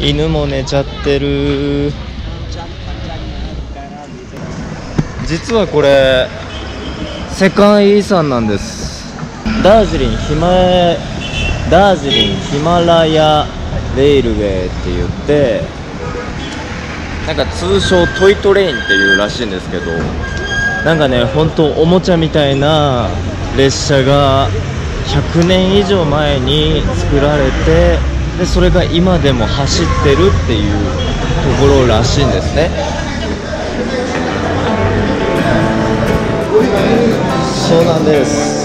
犬も寝ちゃってる。実はこれ世界遺産なんです。ダージリンヒマダージリンヒマラヤレールウェイって言ってなんか通称トイトレインっていうらしいんですけどなんかね本当おもちゃみたいな列車が100年以上前に作られてでそれが今でも走ってるっていうところらしいんですね。そうなんです。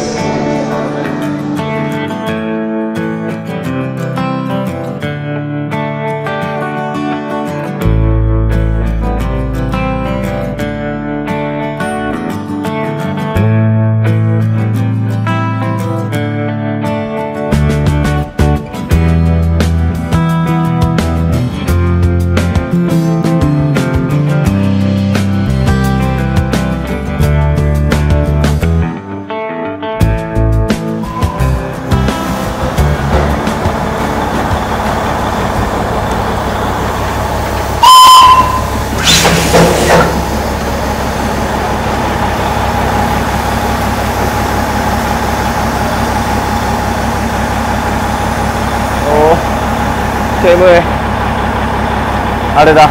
煙あれだ。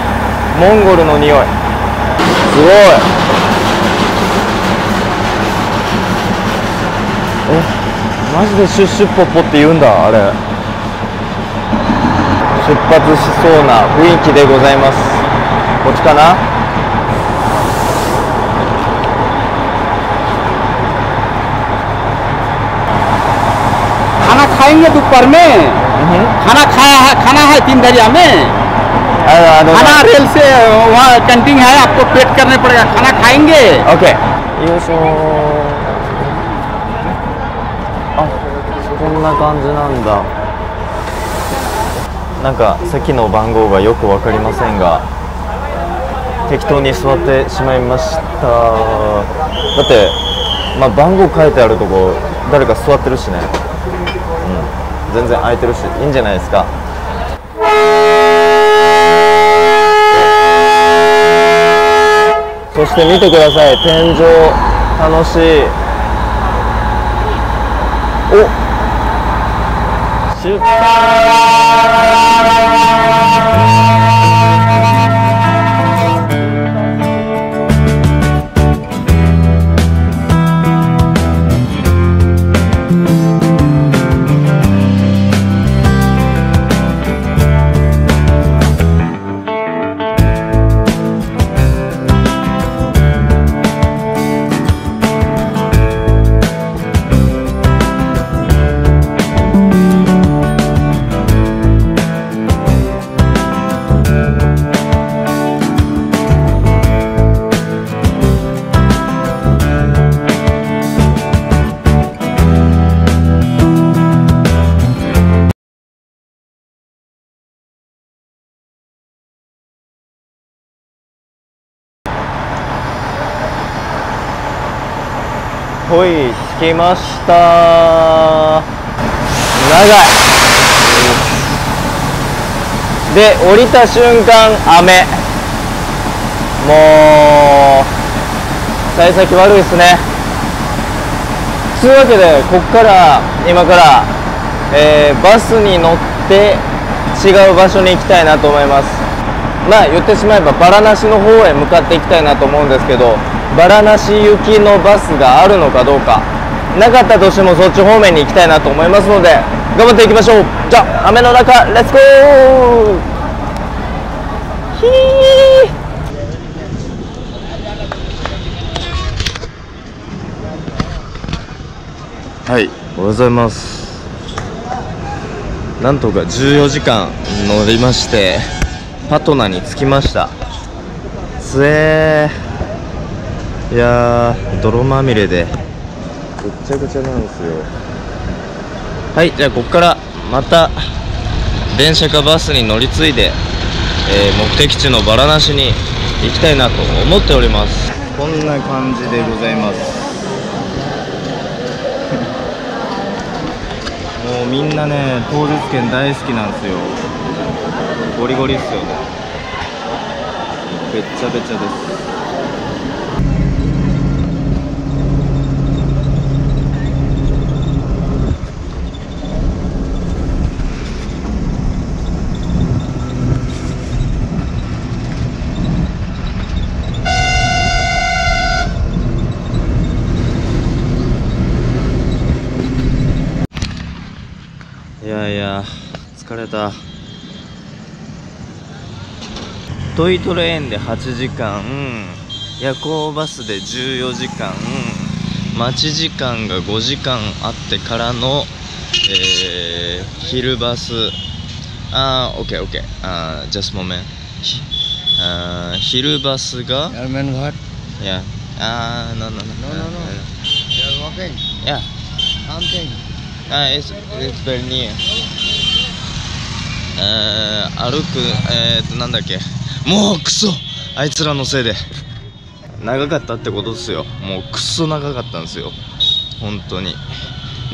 モンゴルの匂い。すごい。え？マジでシュッシュッポッポって言うんだあれ。出発しそうな雰囲気でございます。こっちかな？खाना खाएंगे दोपहर में खाना खाया है खाना है तीन दरिया में खाना रेल से वहाँ कैंटीन है आपको पेट करने पड़ेगा खाना खाएंगे OK よいしょあこんな感じなんだなんか席の番号がよく分かりませんが適当に座ってしまいましただって、まあ、番号書いてあるとこ誰か座ってるしねうん 全然空いてるしいいんじゃないですか。そして見てください。天井楽しい。お。出ほい着きました長いで降りた瞬間雨もう幸先悪いですねつうわけでこっから今から、えーバスに乗って違う場所に行きたいなと思いますまあ言ってしまえばバラナシの方へ向かっていきたいなと思うんですけどバラナシ行きのバスがあるのかどうか。なかったとしてもそっち方面に行きたいなと思いますので頑張っていきましょう。じゃあ雨の中レッツゴーひー。はいおはようございます。なんとか14時間乗りましてパトナに着きました。つえー。いやー泥まみれで。ぐっちゃぐちゃなんですよ。はいじゃあここからまた電車かバスに乗り継いで、えー目的地のバラナシに行きたいなと思っております。こんな感じでございます。もうみんなね当日券大好きなんですよ。ゴリゴリっすよね。べっちゃべちゃですやいや疲れたトイトレーンで8時間夜行バスで14時間待ち時間が5時間あってからの、えー昼バスあー OKOK あー just moment ひあー昼バスが.いやあー no no no No, no, no. You're walking. いや Something. あ、it's, it's venir. えー、歩く、えー、と、なんだっけ。もうクソあいつらのせいで。長かったってことっすよ。もうクソ長かったんですよ。本当に。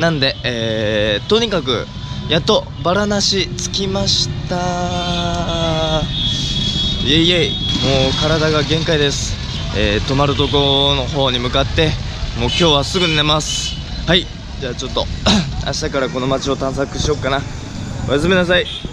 なんで、えー、とにかく、やっとバラなし着きましたイエイイエイもう体が限界です。えー、泊まるとこの方に向かって、もう今日はすぐ寝ます。はい。じゃあちょっと明日からこの街を探索しようかな。おやすみなさい。